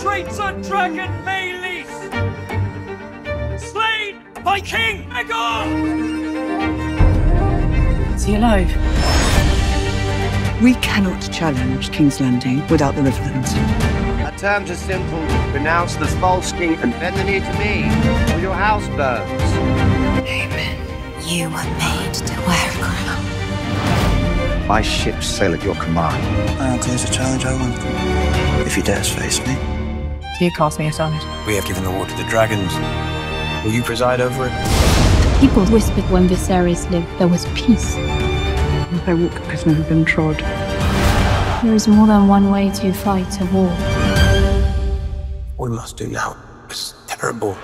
Straits on Dragon Meleys! Slain by King Aegon! Is he alive? We cannot challenge King's Landing without the Riverlands. Our terms are simple. Renounce the false king and bend the knee to me, or your house burns. Amen. You were made to wear a crown. My ships sail at your command. I'll do the challenge I want. If he dares face me, do you cast me a sonnet? We have given the war to the dragons. Will you preside over it? People whispered when Viserys lived there was peace. I walk has never been trod. There is more than one way to fight a war. What we must do now is terrible.